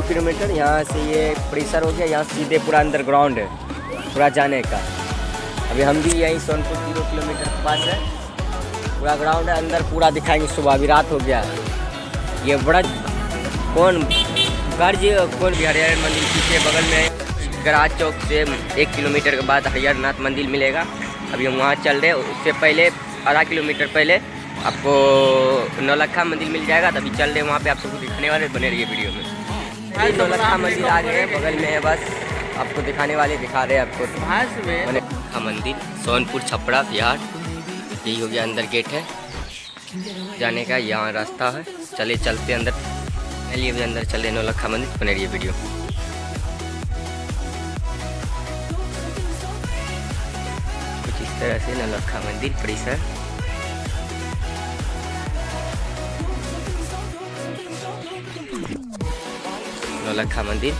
Zero kilometre, यहाँ से ये परिसर हो गया, यहाँ सीधे पूरा अंडरग्राउंड है, पूरा जाने का। अभी हम भी यहीं सोनपुर ज़ीरो किलोमीटर के पास है। पूरा ग्राउंड है, अंदर पूरा दिखाएँगे सुबह, अभी रात हो गया। ये बड़ा कौन गर्ज कौन भी हरिहर मंदिर पीछे बगल में गराज चौक से एक किलोमीटर के बाद हरिहरनाथ मंदिर मिलेगा। अभी हम वहाँ चल रहे उससे पहले, आधा किलोमीटर पहले आपको नौलखा मंदिर मिल जाएगा, तभी चल रहे वहाँ पे आप सबको दिखाने वाले बने रहिए वीडियो में। ये नौलखा मंदिर आ गए हैं बगल में है बस। आपको दिखाने वाले दिखा रहे हैं आपको। नौलखा मंदिर सोनपुर छपरा बिहार। यही हो गया अंदर गेट है। जाने का यहाँ रास्ता है। चले चलते अंदर। चलिए अभी अंदर चले नौलखा मंदिर। बने रही वीडियो। कुछ इस तरह से नौलखा मंदिर परिसर। नौलखा मंदिर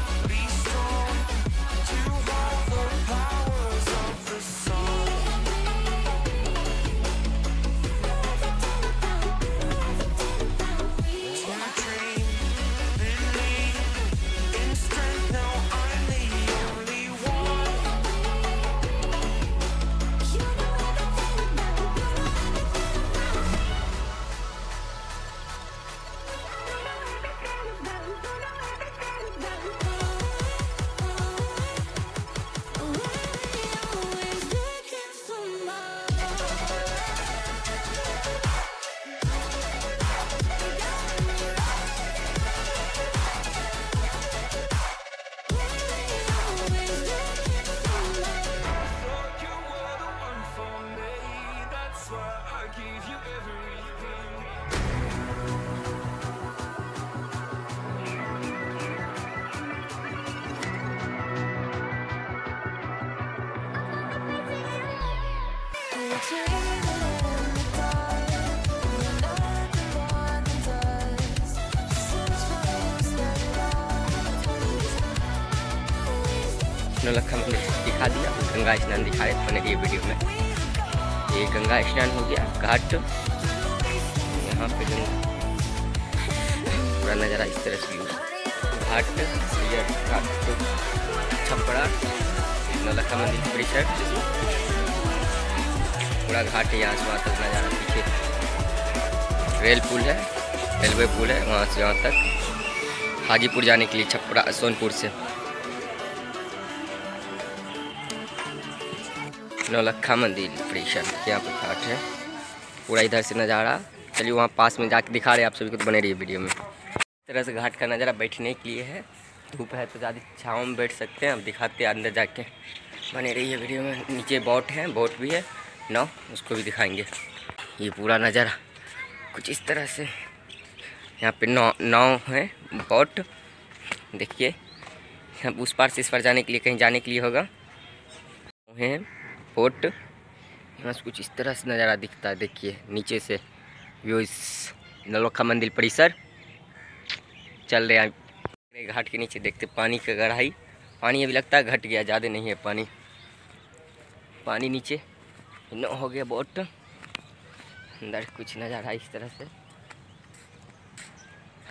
नौलखा मंदिर दिखा दिया गंगा स्नान दिखा रहे बने ये वीडियो में ये गंगा स्नान हो गया घाट यहाँ पे पूरा नज़ारा इस तरह से घाट घाट छपड़ा नौलखा मंदिर परिसर पूरा घाट है, यहाँ से वहाँ तक नज़ारा पीछे। रेल पुल है, रेलवे पुल है, वहाँ से वहाँ तक। हाजीपुर जाने के लिए छपरा, सोनपुर से। नौलखा मंदिर परिसर यहाँ पर घाट है। पूरा इधर से नज़ारा। चलिए वहाँ पास में जाके दिखा रहे हैं आप सभी को तो बने रहिए वीडियो में। इस तरह से घाट का नज़ारा बैठने के लिए है। धूप है तो ज़्यादा छाँव में बैठ सकते हैं अब दिखाते हैं अंदर जाके। बने रहिए वीडियो में। नीचे बोट है, बोट भी है। नाव उसको भी दिखाएँगे। ये पूरा नज़ारा। कुछ इस तरह से। यहाँ पे नाव नाव है, बोट। देखिए, अब उस पार से इस पार जाने के लिए, कहीं जाने के लिए होगा। है, बोट। यहाँ से कुछ इस तरह से नज़ारा दिखता है, देखिए, नीचे से। व्यू इस नौलखा मंदिर परिसर। चल रहे हैं घाट के नीचे देखते पानी का गढ़ाई पानी अभी लगता है घट गया, ज़्यादा नहीं है पानी। पानी नीचे। न हो गया बोट। अंदर कुछ नज़ारा इस तरह से।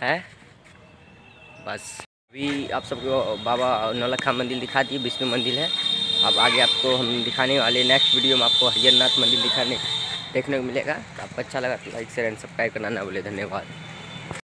है? बस। अभी आप सबको बाबा नौलखा मंदिर दिखा दिए विष्णु मंदिर है। अब आगे आपको हम दिखाने वाले नेक्स्ट वीडियो में आपको हरियरनाथ मंदिर दिखाने, देखने को मिलेगा। तो आपको अच्छा लगा तो लाइक शेयर एंड सब्सक्राइब करना ना बोले धन्यवाद।